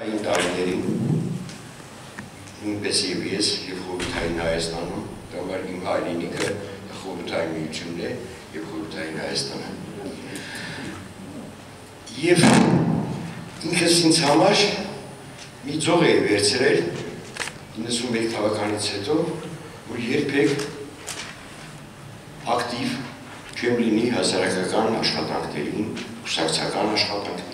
Այն տարիներին նույնպես եւ ես եւ խորհրդային Հայաստանում, դամար իմ հայրենիքը խորհրդային միությունն է եւ խորհրդային Հայաստանը։ Եվ ինքս ինձ համար մի ձող է վերցրել 91 թվականից հետո, որ երբեք ակտիվ չեմ լինի հասարակական աշխատանքներին, ուսակցական աշխատանքներին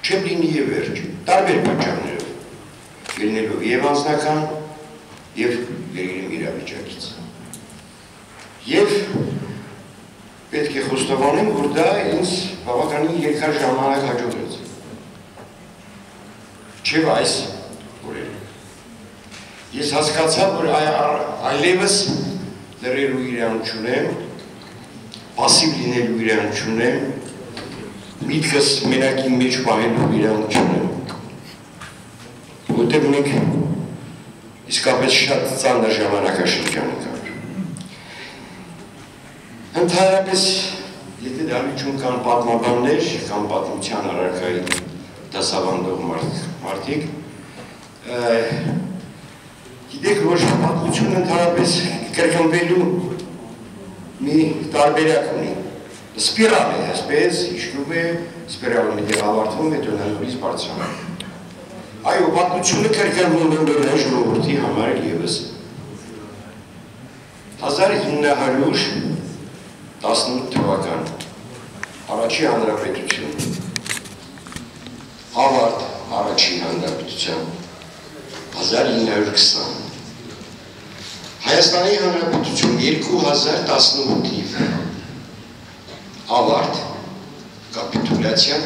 չեմ լինի եւ վերջ, տարբեր պատճառներով, ելնելով եւ անձնական եւ երգերիմ իրավիճակից։ Եվ պետք է խոստովանեմ, որ դա ինձ բավականին երկար ժամանակ հաջողեց։ Չէ՞ այս օրերը։ Ես հասկացա, որ այլևս լրելու իրան չունեմ, պասիվ լինելու իրան չունեմ, միտքս մենակի մեջ պահելու իրան չունեմ, որտեղ մենք իսկապես շատ ծանր ժամանակաշրջան կար։ Ընդհանրապես, եթե դալիչում կան պատմաբաններ կամ պատմության առարկայի դասավանդող մարդիկ, գիտեք, որ պատմություն ընդհանրապես կրկնվելու մի տարբերակ ունի սպիրալ է, այսպես իշխնում է, սպիրալը միտեղ ավարտվում, հետո նա նորից բարձրանում։ Այո, պատմությունը կրկնվում է նոր ժողովրդի համար եւս։ 1918 թվական առաջի հանրապետություն ավարտ առաջի հանրապետության 1920 Հայաստանի Հանրապետություն 2018 ավարտ, կապիտուլյացիա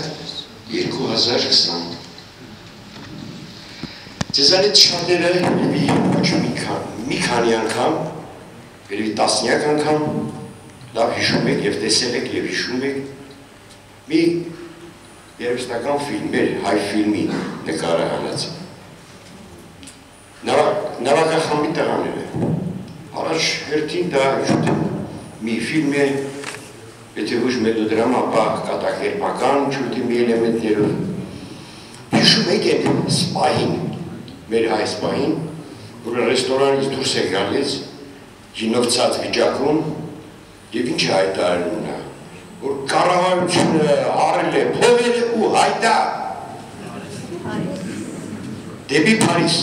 2020։ Ձեզանից շատերը երևի ոչ մի քանի մի քանի անգամ, երևի տասնյակ անգամ լավ հիշում եք եւ տեսել եք եւ հիշում եք մի երևստական ֆիլմեր, հայ ֆիլմի նկարահանած։ Նավակախմբի տղաները։ Առաջ հերթին դա մի ֆիլմ է եթե ոչ մելոդրամ, ապա կատակերպական չուտի մի էլեմենտներով։ Հիշում եք են սպահին, մեր հայ սպահին, որը ռեստորանից դուրս է գալիս, գինովցած վիճակում, և ինչ հայտարարում նա, որ կառավարությունը արել է փողերը ու հայտա դեպի Փարիզ։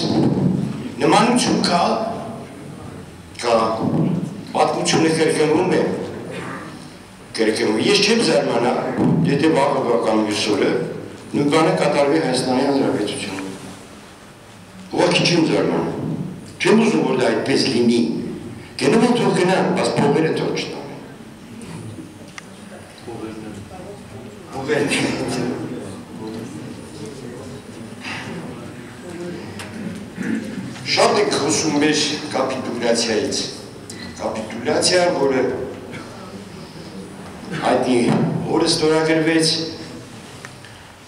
Նմանություն կա, կա, պատմությունը կրկնվում է, կերկերում։ Ես չեմ զարմանա, եթե վաղը կամ մյուսօրը նույն բանը կատարվի Հայաստանի Հանրապետությունում։ Ուղղակի չեմ զարմանա։ Չեմ ուզում որ դա այդպես լինի։ Գնում են թող գնան, բայց փողերը թող չտան։ Փողերն Շատ եք խոսում մեր կապիտուլյացիայից։ Կապիտուլյացիա, որը հայտնի օրը ստորագրվեց,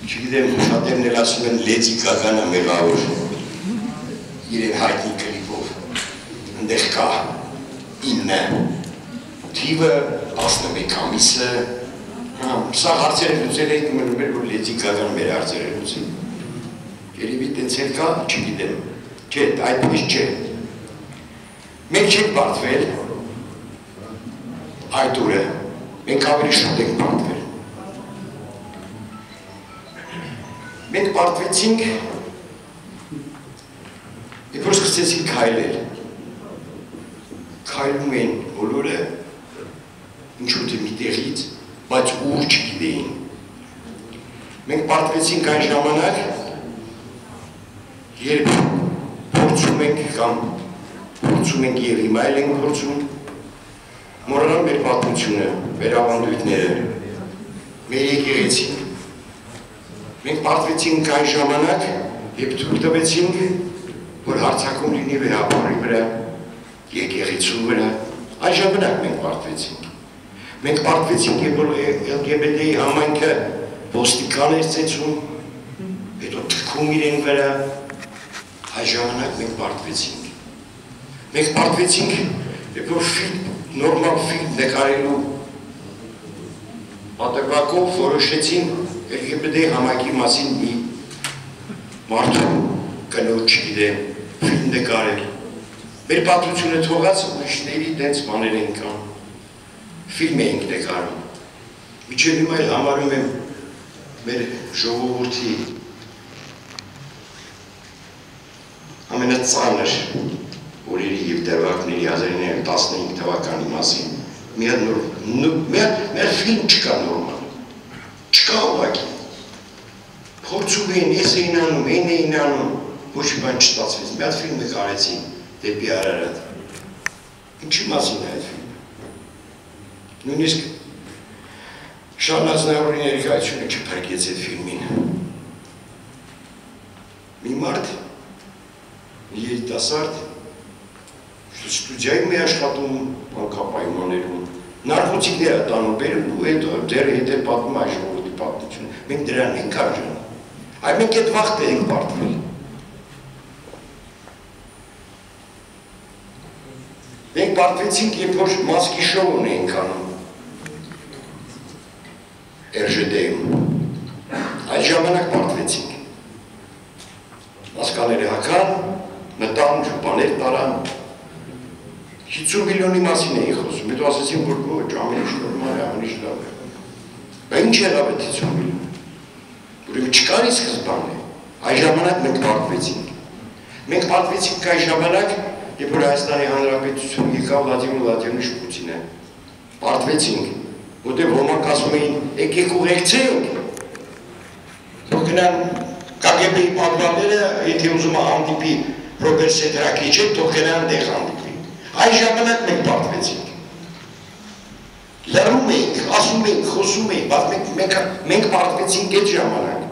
չգիտեմ, շատերն էլ ասում են լեծիկական է մեղավոր, իրեն հայտնի կրիպով, ընդեղ կա ինը, թիվը 11 ամիսը, սա հարցերը լուծել եք մնում էր, որ լեծիկական մեր հարցերը լուծել, երևի տենց էլ կա, չգիտեմ, չէ, այդպես չէ, մենք չենք բարդվել այդ ուրը, մենք ավելի շատ ենք պարտվել։ Մենք պարտվեցինք, երբ որ սկսեցինք քայլել, քայլում էին բոլորը, ինչու թե մի տեղից, բայց ուր չգիտեին։ Մենք պարտվեցինք այն ժամանակ, երբ փորձում ենք կամ փորձում ենք եւ հիմա էլ ենք փորձում մոռանալ մեր պատմությունը, մեր ավանդույթները, մեր եկեղեցին։ Մենք պարտվեցինք այն ժամանակ, երբ թույլ տվեցինք, որ հարցակում լինի վերապարի վրա, եկեղեցու վրա, այն ժամանակ մենք պարտվեցինք։ Մենք պարտվեցինք, երբ որ LGBT-ի համայնքը ոստիկան էր ծեցում, հետո թքում իրեն վրա, այն ժամանակ մենք պարտվեցինք։ Մենք պարտվեցինք, երբ որ ֆիլմ նորմալ ֆիլմ նկարելու պատրվակով որոշեցին LGBT համակի մասին մի մարդու կնոջ գիտեմ, ֆիլմ նկարել։ Մեր պատմությունը թողած ուրիշների դենց բաներ են կան։ Ֆիլմ էինք նկարում։ Միջև հիմա էլ համարում եմ մեր ժողովրդի ամենածանր օրերի եւ դերվակների 1915 թվականի մասին մի հատ նոր մի ֆիլմ չկա նորմալ չկա ուղակի փորձում էին ես էին անում այն էին անում ոչ մի բան չստացվեց մի հատ ֆիլմ նկարեցին դեպի Արարատ ինչի մասին է այդ ֆիլմը? Նույնիսկ Շանազնավորի ներկայությունը չփրկեց այդ ֆիլմին մի մարդ երիտասարդ ստուդիայում է աշխատում բանկապայմաններում նարկոտիկներ է տանում բերում ու հետո դեր հետ է պատմում այս ժողովրդի պատմությունը մենք դրան ենք արժան այ մենք այդ վաղտ ենք պարտվել մենք պարտվեցինք երբ որ մասկի շոու ունեինք անում RЖD-ում այդ ժամանակ պարտվեցինք մասկաները հական մտան ջուպաներ տարան 50 միլիոնի մասին էի խոսում, հետո ասեցին, որ ոչ, ամեն ինչ նորմալ է, ամեն ինչ լավ է։ Բա ինչ լավ է 50 միլիոն։ Ուրեմն չկար ի սկզբանե։ Այս ժամանակ մենք պարտվեցինք։ Մենք պարտվեցինք այս ժամանակ, երբ որ Հայաստանի Հանրապետություն եկավ Վլադիմիր Վլադիմիրիչ Պուտինը։ Պարտվեցինք, որտեղ ոմանք ասում էին, եկեք ուղեկցենք։ Թող գնան KGB-ի պատվանները, եթե ուզում է հանդիպի Ռոբերտ Սեդրակիչը, թող գնան դեղ հանդիպի Այս ժամանակ մենք պարտվեցինք։ Լրում էինք, ասում էինք, խոսում էինք, բայց մենք մենք մենք պարտվեցինք այդ ժամանակ։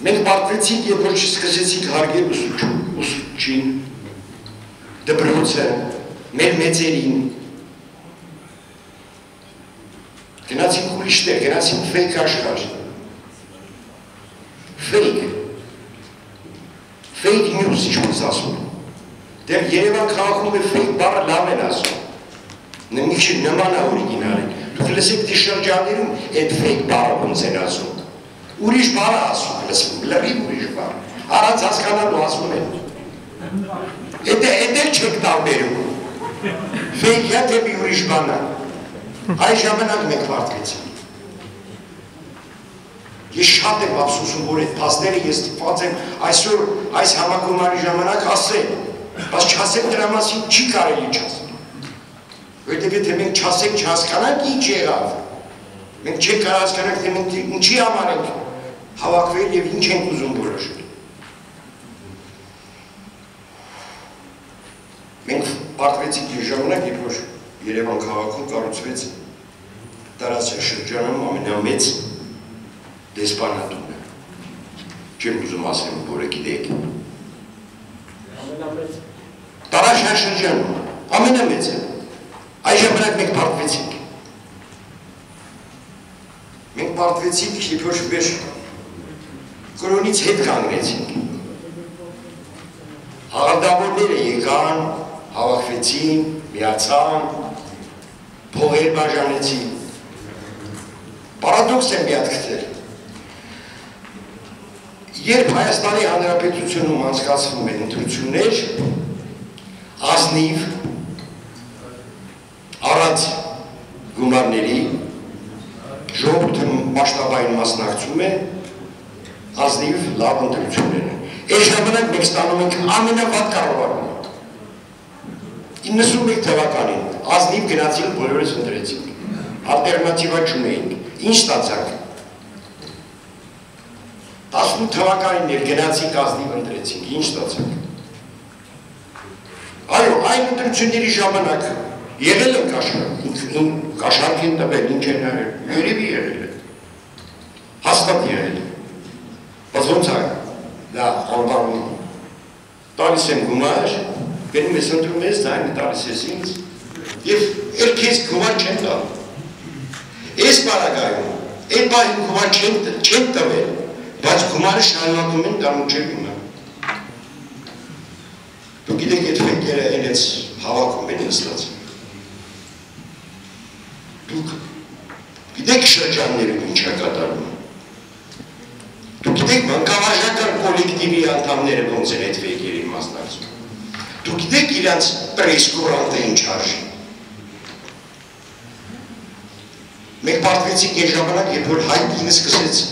Մենք պարտվեցինք, երբ որ սկսեցինք հարգել ուսուցչին, դպրոցը, մեր մեծերին։ Գնացինք ուրիշտեղ, գնացինք ֆեյք աշխարհ։ Ֆեյք։ Fake news, ինչպես ասում են։ Դեռ Երևան քաղաքում է fake բառը լավ են ասում։ Նմիջի նման է օրիգինալը։ Դուք լսեք դի շրջաններում այդ fake բառը ոնց են ասում։ Ուրիշ բառ ասում, լսում, լրիվ ուրիշ բառ։ Առանց հասկանալու ասում են։ Էդե էդե չեք տարբերում։ Fake-ը թե մի ուրիշ բան է։ Այս ժամանակ մենք վարտվեցինք։ Ես շատ եմ ափսոսում, որ այդ փաստերը ես ստիպված եմ այսօր այս համակոմարի ժամանակ ասել բայց չասեք դրա մասին չի կարելի չասել։ Որտեղ եթե մենք չասենք, չհասկանանք ինչ եղավ։ Մենք չենք կարող հասկանանք, թե մենք ինչի համար ենք հավաքվել եւ ինչ ենք ուզում որոշել։ Մենք պարտվեցինք իր ժամանակ, երբ որ Երևան քաղաքում կառուցվեց տարածաշրջանում շրջանում ամենամեծ դեսպանատունը։ Չեմ ուզում ասեմ, որը գիտեք։ Ամենամեծ Տարաշան շրջանում, ամենամեծը, այս ժամանակ մենք պարտվեցինք։ Մենք պարտվեցինք, որ մեր կրոնից հետ կանգնեցինք։ Հաղորդավորները եկան, հավաքվեցին, միացան, փողեր բաժանեցին։ Պարադոքս եմ մի հատ գտել։ Երբ Հայաստանի Հանրապետությունում անցկացվում են ընտրություններ, ազնիվ առանց գումարների ժողովուրդը մասշտաբային մասնակցում է ազնիվ լավ ընտրությունները։ Այս ժամանակ մենք ստանում ենք ամենավատ կառավարումը։ 91 թվականին ազնիվ գնացինք բոլորս ընտրեցինք։ Ալտերնատիվա չունեինք։ Ինչ ստացանք։ 18 թվականին էլ գնացինք ազնիվ ընտրեցինք։ Ինչ ստացանք։ Այո, այն ընտրությունների ժամանակ եղել են կաշառք, կաշառք են տվել, ինչ են արել, երևի եղել է, հաստատ եղել է, բայց ոնց է, դա անվանում, տալիս եմ գումար, գնում ես ընտրում ես, ձայնը տալիս ես ինձ, և էր կեզ գումար չեն տալ, ես պարագայում, այդ պահին գումար չեն տվել, բայց գումարը շարունակում են դարմուջերում է, Դու գիտեք այդ ֆեյքերը այնց հավաքում են նստած։ Դուք գիտեք շրջաններում ինչ է կատարվում։ գիտեք, մանկավարժական կոլեկտիվի անդամները ոնց են այդ վեգերի մասնակցում։ Դուք գիտեք իրանց պրեսկուրանտը ինչ արժի։ Մենք պարտվեցինք այն ժամանակ, երբ որ հայ կինը սկսեց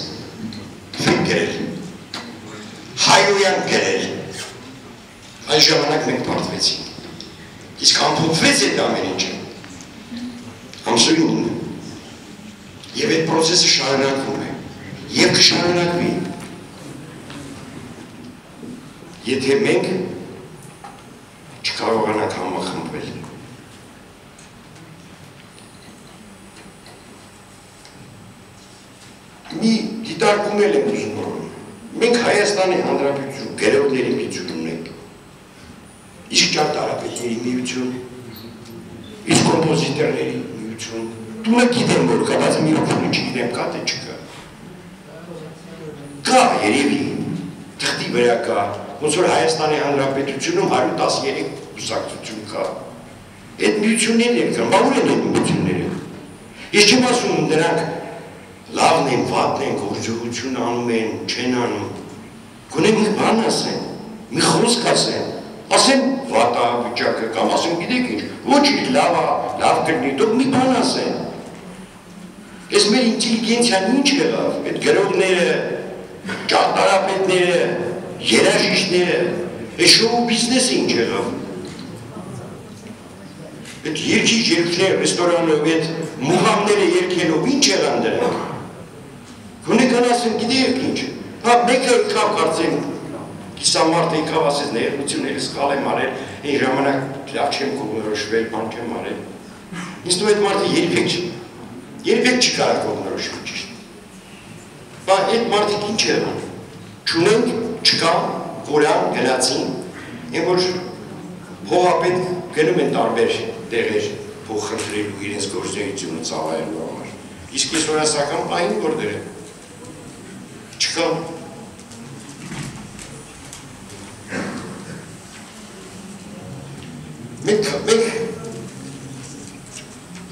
ֆիլմ գրել։ Հայոյան գրել։ Այն ժամանակ մենք պարտվեցինք։ Իսկ ամփոփվեց այդ ամեն ինչը։ Ամսույնին։ Եվ այդ process-ը շարունակվում է։ Եվ կշարունակվի։ Եթե մենք չկարողանանք համախմբվել մի դիտարկում էլ եմ ուզում Մենք Հայաստանի Հանրապետություն գրողների միություն Իսկ ճարտարապետների միություն, իսկ կոմպոզիտորների միություն։ Դու գիտեմ, որ կապած միությունը չգիտեմ, կա թե չկա։ Կա երևի, թղթի վրա կա, ոնց որ Հայաստանի Հանրապետությունում 113 կուսակցություն կա։ Այդ միություններն կան, բա ուր են այդ միությունները։ Ես չեմ ասում նրանք լավն են, վատն են, գործողություն անում են, չեն անում։ Գոնե մի բան ասեն, մի խոսք ասեն, ասեն վատա վիճակը կամ ասեն գիտեք ինչ, ոչինչ լավ է, լավ կլինի, դուք մի բան ասեն։ Ես մեր ինտելիգենցիան ինչ եղավ, այդ գրողները, ճարտարապետները, երաժիշտները, այդ շոու բիզնեսը ինչ եղավ։ Այդ երկի երկներ, ռեստորանով, այդ մուղամները երկելով ինչ եղան դրանք։ Գունիկան ասեն, գիտեք ինչ, հա մեկը եկավ կարծեմ, կիսամարդ եկավ ասես ներողությունները սխալ եմ արել, այն ժամանակ լավ չեմ կողմնորոշվել, բան չեմ արել։ Ինձ է այդ մարդը երբեք երբեք չի կարող կողմնորոշվել ճիշտ։ Բա այդ մարդիկ ինչ եղան։ Չունենք, չկա, որան գնացին, այն որ հողապետ գնում են տարբեր տեղեր փող խնդրելու իրենց գործունեությունը ծավալելու համար։ Իսկ ես օրասական պահին որտեղ եմ չկա։ Մենք մենք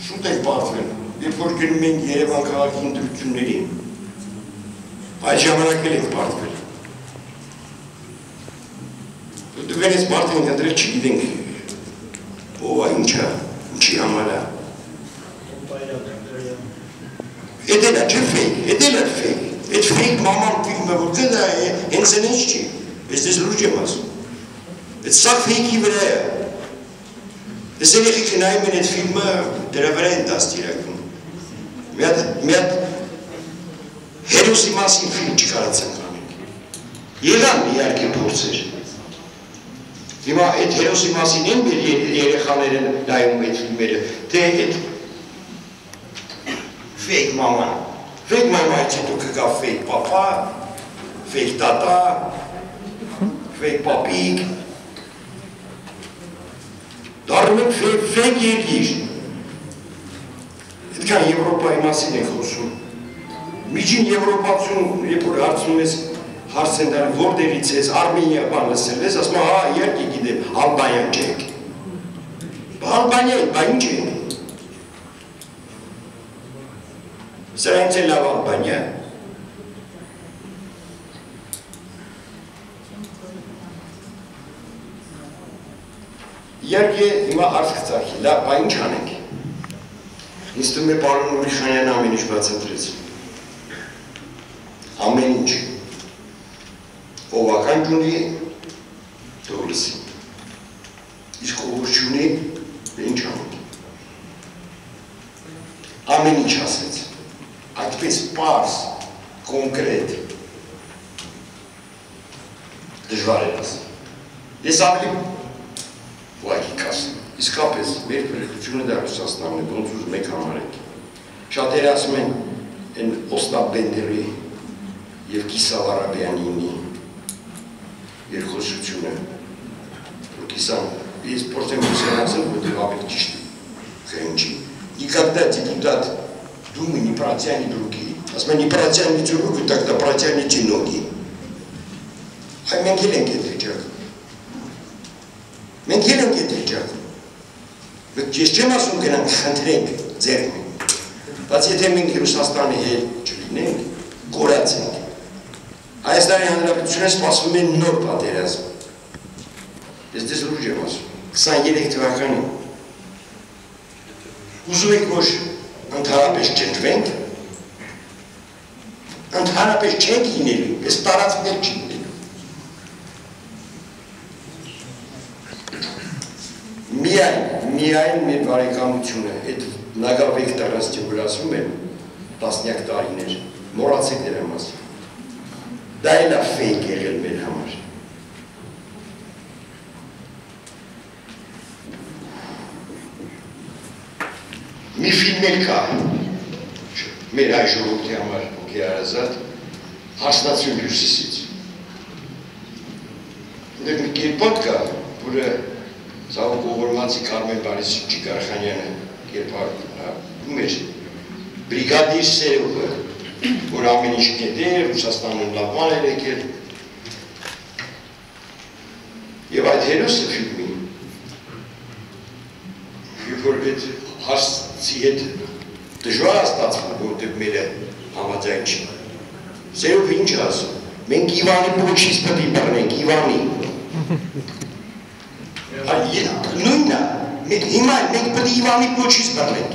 շուտ ենք բացվել, երբ որ գնում ենք Երևան քաղաքի ընտրություններին, այդ ժամանակ էլ ենք բացվել։ Դուք այս մարդին ընտրել չգիտենք ով է ինչա, ինչի համար է։ Էդ էլ է չէ ֆեյք, էդ էլ է ֆեյք։ Այդ ֆեյք մաման ֆիլմը որ կդա է, հենց այնից չի։ Ես դες լուրջ եմ ասում։ Այդ սա ֆեյքի վրա է։ Դες երեխի նայում են այդ ֆիլմը, դրա վրա են դաստիարակում։ Մի հատ հերոսի մասին ֆիլմ չկարացան կանենք։ Եղան իհարկե փորձեր։ Հիմա այդ հերոսի մասին են մեր երեխաները նայում այդ ֆիլմերը, թե այդ fake մաման Fake մամայից հետո կգա fake պապա, fake տատա, fake պապիկ, ենք fake երկիր։ Այդքան Եվրոպայի մասին ենք խոսում։ Միջին Եվրոպացուն, երբ որ հարցնում ես հարց են դարում, որտեղից ես, Արմենիա բան լսել ես, ասում հա, իհարկե գիտեմ, Ալբանիան չեք։ Ալբանիա, բա ինչ է։ Սրա ինձ է լավ Ալբանիա։ Իհարկե հիմա հարց կծարքի, լավ, բա ինչ անենք։ Ինձ թվում է պարոն Ուրիշանյանը ամեն ինչ բացատրեց։ Ամեն ինչ։ Ովական ջունի թող լսի։ Իսկ ով չունի, ինչ անենք։ Ամեն ինչ ասեց այդպես պարզ, կոնկրետ, դժվար է ասել։ Ես ավելի ուղակի կասեմ, իսկապես մեր փրկությունը դա Ռուսաստանն է, ոնց ուզում եք համարեք։ Շատերը ասում են այն Օստապ Բենդերի եւ Կիսա Վարաբյանինի երկխոսությունը։ Կիսան, ես փորձեմ ուսանացել, որտեղ ավելի ճիշտ է։ Խենջի։ Никогда депутат Думы не протянет руки. Если не протянете руку, тогда протянете ноги. Այ մենք էլ ենք այդ վիճակը։ Մենք էլ ենք այդ վիճակը։ Մենք ես չեմ ասում գնանք խնդրենք ձերք։ Բայց եթե մենք Ռուսաստանի հետ չլինենք, կորած ենք։ Հայաստանի Հանրապետությունը սպասվում է նոր պատերազմ։ Ես դες լուրջ եմ ասում։ 23 թվականին ուզում եք որ ընդհանրապես ճնտվենք, ընդհանրապես չենք լինելու, ես տարածքներ չի լինելու։ Միայն, մեր բարեկամությունը, այդ նագավեկ տարածքի որ ասում են, տասնյակ տարիներ, մորացեք դրա մասին։ Դա էլ է ֆեյք եղել մեր համար։ Մի ֆիլմ էլ կա, մեր հայ ժողովրդի համար հոգեարազատ, հասնացություն հյուսիսից։ Դե մի կերպատ կա, որը ծավոք ողորմացի Կարմեն Բարիսիչի Կարխանյանը կերպարում էր բրիգադիր սերուղը, որ ամեն ինչ կետեր, Ռուսաստանում լավ բան էր եկել։ Եվ այդ հերոսը ֆիլմի, երբ որ այդ հասցի հետ դժվար ստացվում, որտեղ մերը համաձայն չի։ Սերուղը ինչ ասում, մենք Իվանի փոչից պետք է բռնենք, Իվանի։ Նույնն է, մենք հիմա մենք պետք է Իվանի փոչից բռնենք։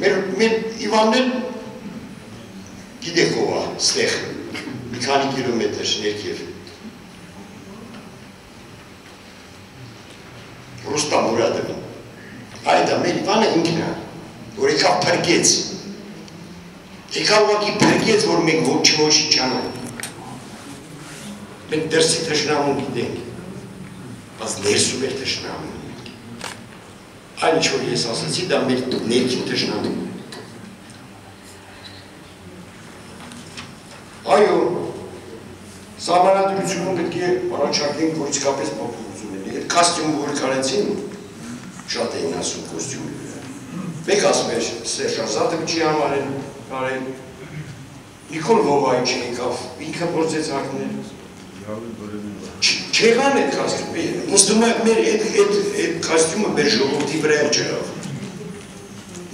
Մեր մեր Իվանն գիտեք ով է, ստեղ մի քանի կիլոմետր ներքև։ Ռուստամ Մուրադովին։ Այդ է մեր Իվանը ինքն է, որ եկավ փրկեց։ Եկավ ուղղակի փրկեց, որ մենք ոչ ոչի չանենք։ Մենք դրսի թշնամուն գիտենք, բայց ներսում էր թշնամուն այն ինչ որ ես ասացի, դա մեր ներքին թշնամին է։ Այո, սահմանադրությունում պետք է առաջարկենք, որ իսկապես փոփոխություն լինի։ Այդ կոստյումը, որ կարեցին, շատ էին ասում կոստյումի։ Մեկ ասում էր Սերժ Ազատովիչի համար են կարել։ Նիկոլ Վովայիչը եկավ, ինքը փորձեց հագնել Չեղան այդ կաստյումը, ինձ դում է մեր այդ կաստյումը մեր ժողովրդի վրա էլ չեղավ։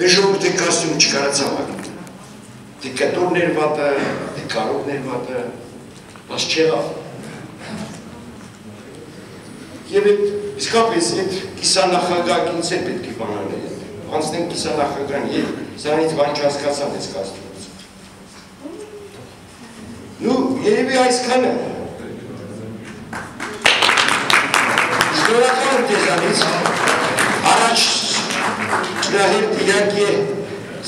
Մեր ժողովրդի կաստյումը չկարացավ ակն։ Դի կտորներ վատը, դի կարողներ վատը, բաց չեղավ։ Եվ այդ իսկապես այդ կիսանախագակինց է պետք է բանանել, անցնենք կիսանախագան և սրանից բան չասկացան այս կաստյումից։ Նու, երևի այս Շնորհակալ եմ ձեզանից։ Առաջ դրա հետ իհարկե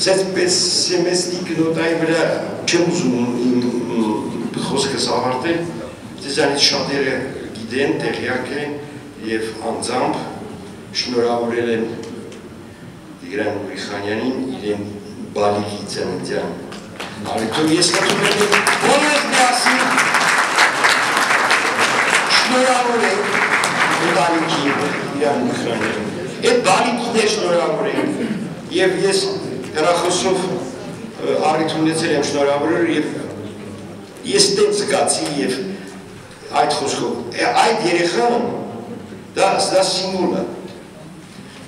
սենց պեսիմիստիկ նոտայի վրա չեմ ուզում իմ խոսքս ավարտել։ Ձեզանից շատերը գիտեն, տեղյակ են եւ անձամբ շնորհավորել են Տիգրան Ուրիխանյանին իրեն բալիկի ծննդյան։ Արիքով ես խնդրում եմ բոլորս միասին շնորհավորել բալիկի իրան մխրաներում։ Այդ բալիկին է շնորհավոր եմ և ես հրախոսով առիթ ունեցել եմ շնորհավորել և ես տենց զգացի և այդ խոսքով, այդ երեխան դա դա սիմուլ է,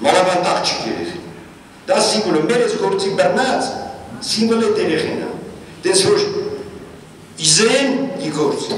մանավանդ աղջիկ երեխան, դա սիմուլ է, մեր ես գործի բռնած, սիմուլ է երեխան է, տենց որ իզեն ի գործ,